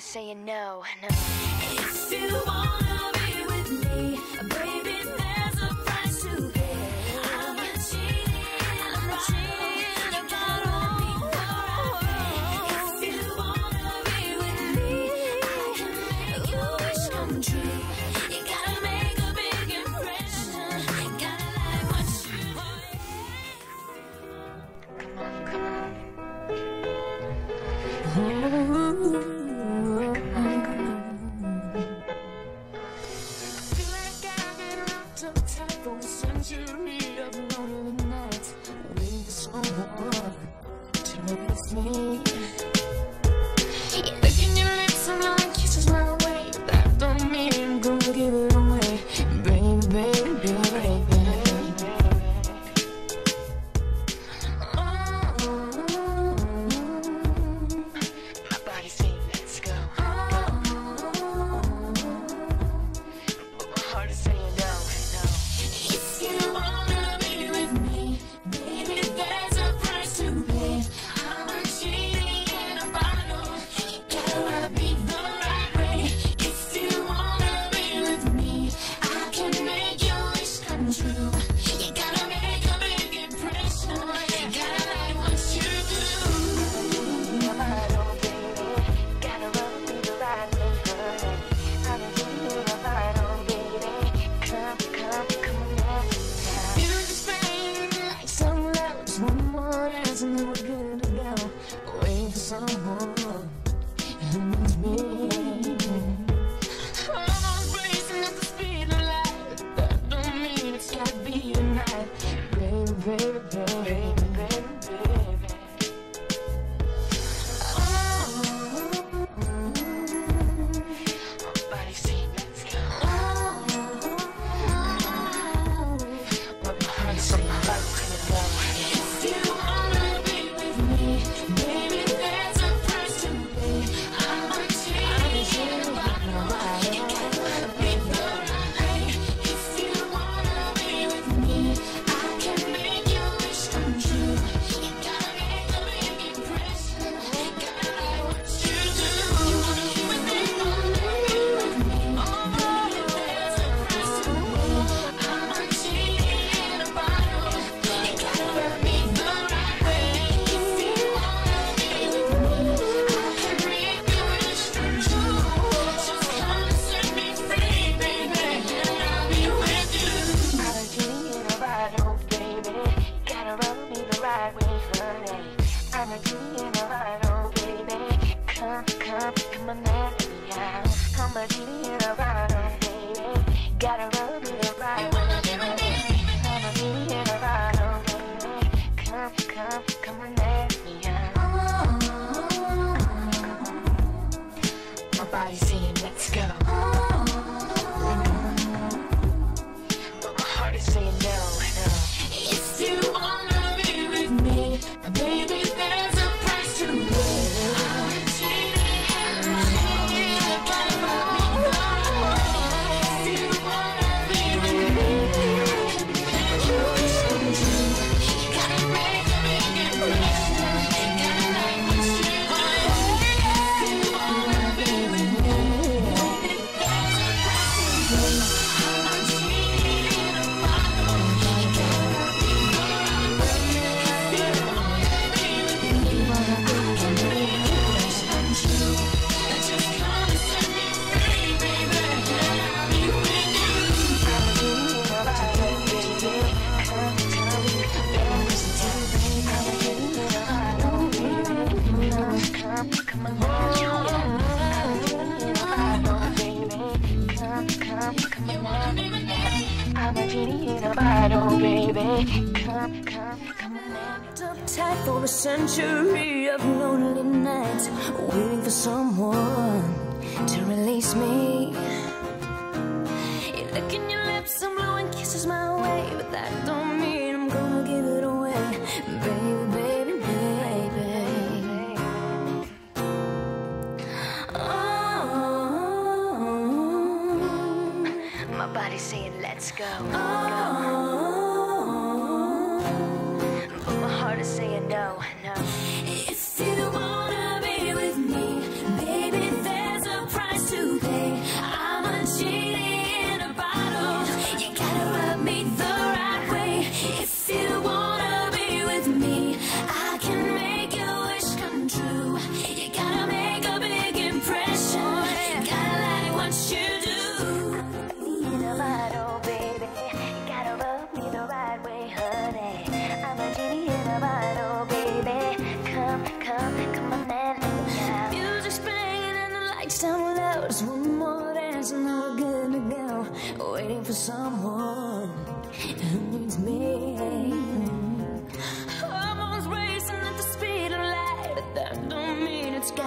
saying no, no. hard to say. saying, let's go. go. But my heart is saying, no, no.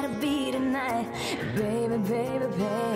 gotta be tonight, baby, baby, baby.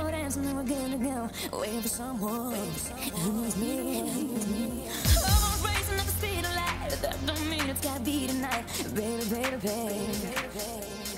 Short as never gonna go Wait for someone. Who who's me I'm racing at the speed of light. That don't mean it's gotta be tonight. Baby, baby, baby, baby.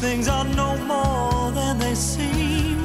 things are no more than they seem.